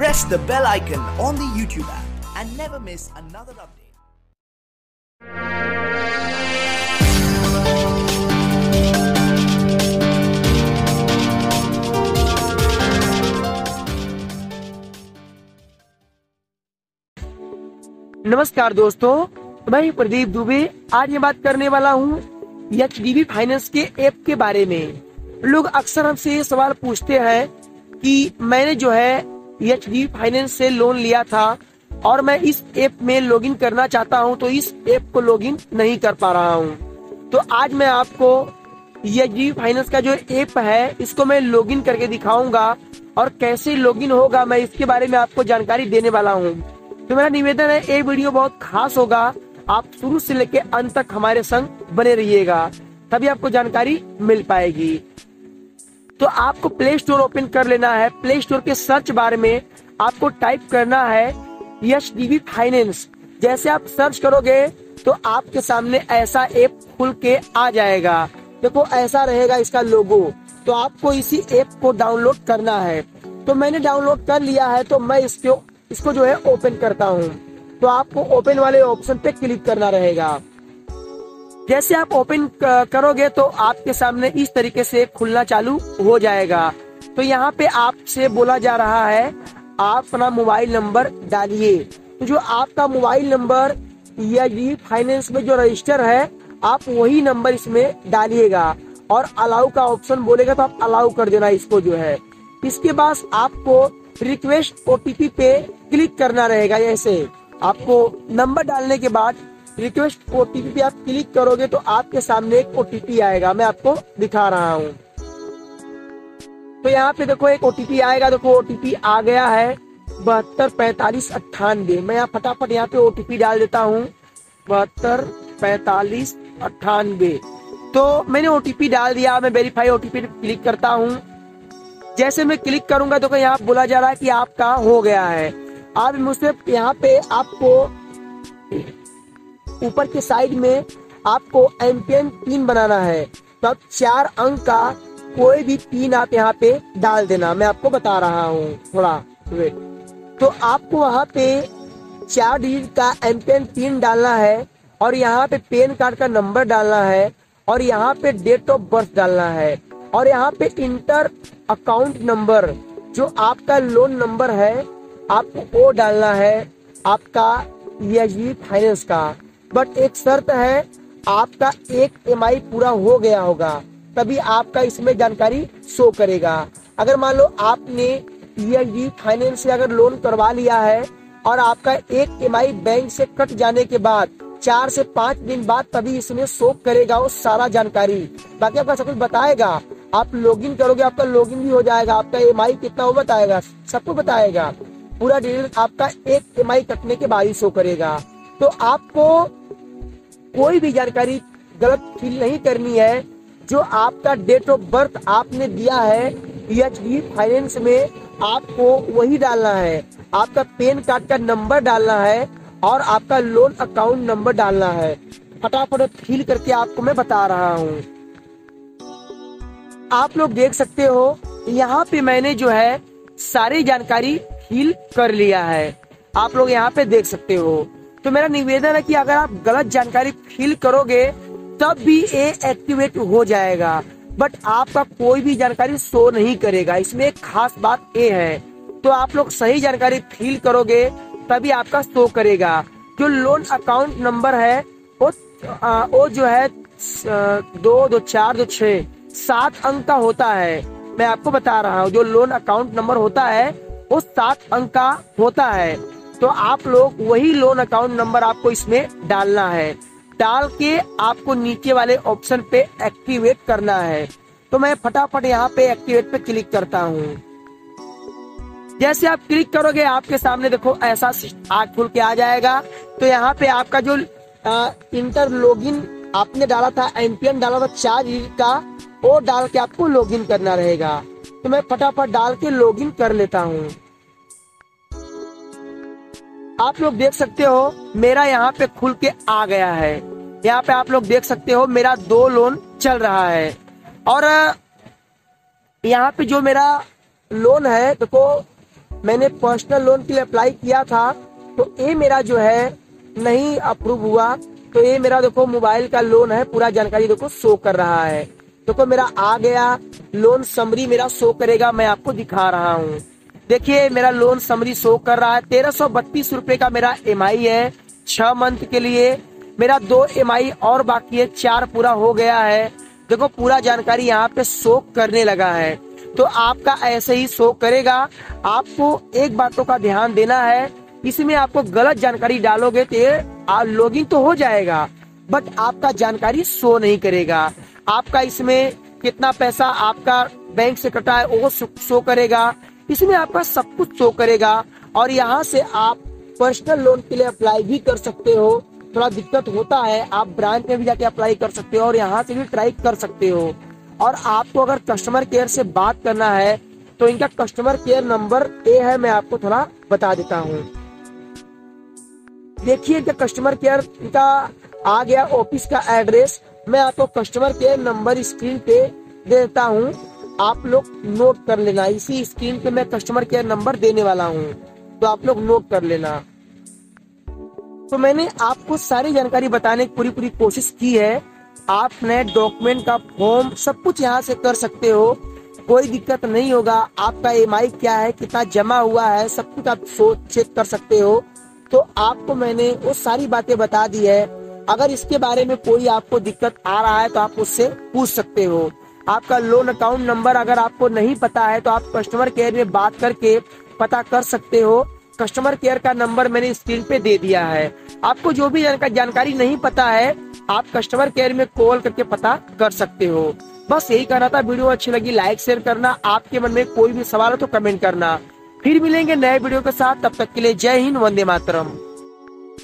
press the bell icon on the YouTube app and never miss another update. नमस्कार दोस्तों, मैं प्रदीप दुबे आज मैं बात करने वाला हूँ एच डी फाइनेंस के ऐप के बारे में लोग अक्सर हमसे ये सवाल पूछते हैं कि मैंने जो है एच डी फाइनेंस से लोन लिया था और मैं इस ऐप में लॉगिन करना चाहता हूँ तो इस ऐप को लॉगिन नहीं कर पा रहा हूँ। तो आज मैं आपको एच डी फाइनेंस का जो ऐप है, इसको मैं लॉगिन करके दिखाऊँगा और कैसे लॉगिन होगा मैं इसके बारे में आपको जानकारी देने वाला हूँ। तो मेरा निवेदन है, ये वीडियो बहुत खास होगा। आप शुरू से लेके अंत तक हमारे संग बने रहिएगा, तभी आपको जानकारी मिल पाएगी। तो आपको प्ले स्टोर ओपन कर लेना है। प्ले स्टोर के सर्च बार में आपको टाइप करना है यश डीवी फाइनेंस जैसे आप सर्च करोगे तो आपके सामने ऐसा ऐप खुल के आ जाएगा। देखो, ऐसा रहेगा इसका लोगो तो आपको इसी ऐप को डाउनलोड करना है। तो मैंने डाउनलोड कर लिया है तो मैं इसको इसको जो है ओपन करता हूँ। तो आपको ओपन वाले ऑप्शन पे क्लिक करना रहेगा। जैसे आप ओपन करोगे तो आपके सामने इस तरीके से खुलना चालू हो जाएगा। तो यहाँ पे आपसे बोला जा रहा है, आप अपना मोबाइल नंबर डालिए। तो जो आपका मोबाइल नंबर या जी फाइनेंस में जो रजिस्टर है, आप वही नंबर इसमें डालिएगा। और अलाउ का ऑप्शन बोलेगा तो आप अलाउ कर देना इसको जो है। इसके बाद आपको रिक्वेस्ट ओटीपी पे क्लिक करना रहेगा ऐसे। आपको नंबर डालने के बाद रिक्वेस्ट ओटीपी पे आप क्लिक करोगे तो आपके सामने एक ओटीपी आएगा। मैं आपको दिखा रहा हूँ। तो यहाँ पे देखो एक ओटीपी आएगा। देखो ओटीपी आ गया है बहत्तर पैतालीस अट्ठानबे मैं यहाँ फटाफट यहाँ पे ओटीपी डाल देता हूँ। बहत्तर पैतालीस अट्ठानबे तो मैंने ओटीपी डाल दिया। मैं वेरीफाई ओटीपी क्लिक करता हूँ। जैसे मैं क्लिक करूँगा तो यहाँ बोला जा रहा है कि आपका हो गया है। अब मुझसे यहाँ पे आपको ऊपर के साइड में आपको एमपीएन पिन बनाना है। तो आप चार अंक का कोई भी पिन आप यहाँ पे डाल देना। मैं आपको बता रहा हूँ थोड़ा वेट तो आपको वहाँ पे चार डिजिट का एमपीएन पिन डालना है और यहाँ पे पेन कार्ड का नंबर डालना है और यहाँ पे डेट ऑफ़ बर्थ डालना है और यहाँ पे इंटर अकाउंट नंबर जो आपका लोन नंबर है, आपको वो डालना है, आपका फाइनेंस का। बट एक शर्त है, आपका एक एम पूरा हो गया होगा, तभी आपका इसमें जानकारी शो करेगा। अगर मान लो आपने एच फाइनेंस से अगर लोन करवा लिया है और आपका एक एम बैंक से कट जाने के बाद चार से पाँच दिन बाद तभी इसमें शो करेगा वो सारा जानकारी। बाकी आपका सब कुछ बताएगा। आप लॉगिन करोगे, आपका लॉगिन भी हो जाएगा, आपका एम कितना वो बताएगा सबको बताएगा। पूरा डिटेल आपका एक एम कटने के बाद ही शो करेगा। तो आपको कोई भी जानकारी गलत फिल नहीं करनी है। जो आपका डेट ऑफ़ बर्थ आपने दिया है एच फाइनेंस में आपको वही डालना है। आपका पेन कार्ड का नंबर डालना है और आपका लोन अकाउंट नंबर डालना है। फटाफट फिल करके आपको मैं बता रहा हूँ। आप लोग देख सकते हो, यहाँ पे मैंने जो है सारी जानकारी फिल कर लिया है। आप लोग यहाँ पे देख सकते हो। तो मेरा निवेदन है कि अगर आप गलत जानकारी फिल करोगे, तब भी ये एक्टिवेट हो जाएगा। बट आपका कोई भी जानकारी शो नहीं करेगा। इसमें एक खास बात ये है। तो आप लोग सही जानकारी फिल करोगे, तभी आपका शो करेगा। जो लोन अकाउंट नंबर है, वो वो जो है दो दो, चार, दो, छह, सात अंक का होता है। मैं आपको बता रहा हूँ, जो लोन अकाउंट नंबर होता है, वो सात अंक का होता है। तो आप लोग वही लोन अकाउंट नंबर आपको इसमें डालना है। डाल के आपको नीचे वाले ऑप्शन पे एक्टिवेट करना है। तो मैं फटाफट यहाँ पे एक्टिवेट पे क्लिक करता हूँ। जैसे आप क्लिक करोगे आपके सामने देखो ऐसा आग खुल के आ जाएगा। तो यहाँ पे आपका जो आ, इंटर लॉगिन आपने डाला था एमपीएन डाला था चार का वो डाल के आपको लॉगिन करना रहेगा। तो मैं फटाफट डाल के लॉगिन कर लेता हूँ। आप लोग देख सकते हो, मेरा यहाँ पे खुल के आ गया है। यहाँ पे आप लोग देख सकते हो, मेरा दो लोन चल रहा है। और, यहाँ पे जो मेरा लोन है, देखो, मैंने पर्सनल लोन के लिए अप्लाई किया था तो ये मेरा जो है, नहीं अप्रूव हुआ। तो ये मेरा, देखो मोबाइल का लोन है, पूरा जानकारी, देखो शो कर रहा है। देखो, मेरा आ गया लोन समरी मेरा शो करेगा, मैं आपको दिखा रहा हूँ। देखिए, मेरा लोन समरी शो कर रहा है। तेरह सौ बत्तीस रूपए का मेरा एमआई है। छह मंथ के लिए मेरा दो एमआई और बाकी है। चार पूरा हो गया है। देखो, पूरा जानकारी यहाँ पे शो करने लगा है। तो आपका ऐसे ही शो करेगा। आपको एक बातों का ध्यान देना है। इसमें आपको गलत जानकारी डालोगे तो ये लॉगिन तो हो जाएगा बट आपका जानकारी शो नहीं करेगा। आपका इसमें कितना पैसा आपका बैंक से कटा है, वो शो करेगा। इसमें आपका सब कुछ शो करेगा और यहाँ से आप पर्सनल लोन के लिए अप्लाई भी कर सकते हो। थोड़ा दिक्कत होता है, आप ब्रांच में भी जाके अप्लाई कर सकते हो और यहाँ से भी ट्राई कर सकते हो। और आपको अगर कस्टमर केयर से बात करना है तो इनका कस्टमर केयर नंबर ए है, मैं आपको थोड़ा बता देता हूँ। देखिए इनका कस्टमर केयर का आ गया ऑफ़िस का एड्रेस मैं आपको कस्टमर केयर नंबर स्क्रीन पे दे देता हूँ। आप लोग नोट कर लेना। इसी स्क्रीन पे मैं कस्टमर केयर नंबर देने वाला हूँ तो आप लोग नोट कर लेना। तो मैंने आपको सारी जानकारी बताने की पूरी पूरी कोशिश की है। आप नए डॉक्यूमेंट का फॉर्म सब कुछ यहाँ से कर सकते हो। कोई दिक्कत नहीं होगा। आपका एम क्या है, कितना जमा हुआ है, सब कुछ आप सोच चेक कर सकते हो। तो आपको मैंने वो सारी बातें बता दी है। अगर इसके बारे में कोई आपको दिक्कत आ रहा है तो आप उससे पूछ सकते हो। आपका लोन अकाउंट नंबर अगर आपको नहीं पता है तो आप कस्टमर केयर में बात करके पता कर सकते हो। कस्टमर केयर का नंबर मैंने स्क्रीन पे दे दिया है। आपको जो भी जानकारी नहीं पता है, आप कस्टमर केयर में कॉल करके पता कर सकते हो। बस यही कहना था, वीडियो अच्छी लगी लाइक शेयर करना। आपके मन में कोई भी सवाल हो तो कमेंट करना। फिर मिलेंगे नए वीडियो के साथ। तब तक के लिए जय हिंद, वंदे मातरम।